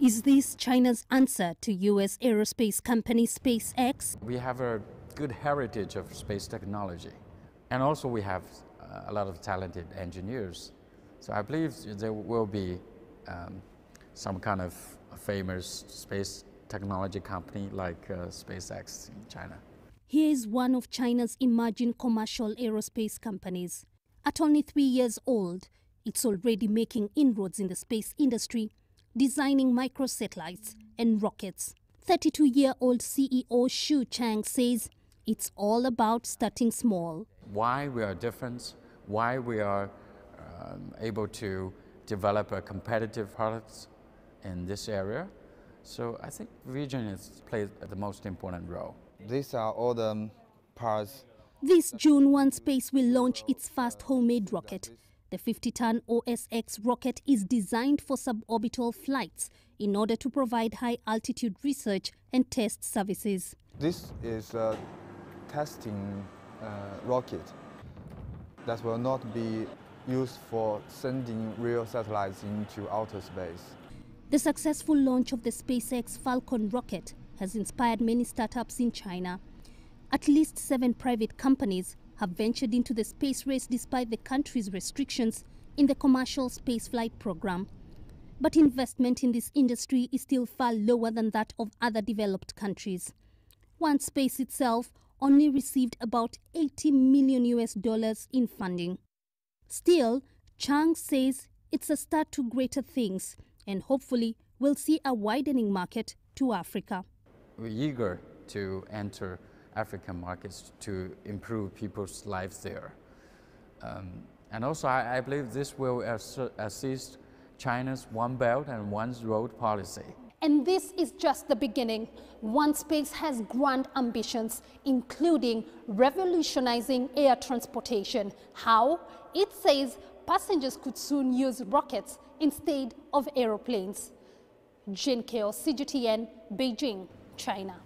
Is this China's answer to U.S. aerospace company SpaceX? We have a good heritage of space technology. And also we have uh, a lot of talented engineers. So I believe there will be um, some kind of famous space technology company like uh, SpaceX in China. Here is one of China's emerging commercial aerospace companies. At only three years old, it's already making inroads in the space industry, designing microsatellites and rockets. 32 year old CEO Xu Chang says it's all about starting small. Why we are different, why we are um, able to develop a competitive products in this area. So I think region has played the most important role. These are all the parts. This June, One Space will launch its first homemade rocket. The 50-ton OSX rocket is designed for suborbital flights in order to provide high-altitude research and test services. This is a testing uh, rocket that will not be used for sending real satellites into outer space. The successful launch of the SpaceX Falcon rocket has inspired many startups in China. At least seven private companies have ventured into the space race despite the country's restrictions in the commercial spaceflight program. But investment in this industry is still far lower than that of other developed countries. One Space itself only received about 80 million US dollars in funding. Still, Chang says it's a start to greater things and hopefully we'll see a widening market to Africa. We're eager to enter African markets to improve people's lives there. Um, and also, I, I, believe this will assist China's One Belt and One Road policy. And this is just the beginning. One Space has grand ambitions, including revolutionizing air transportation. How? It says passengers could soon use rockets instead of aeroplanes. Jane Kiyo, CGTN, Beijing, China.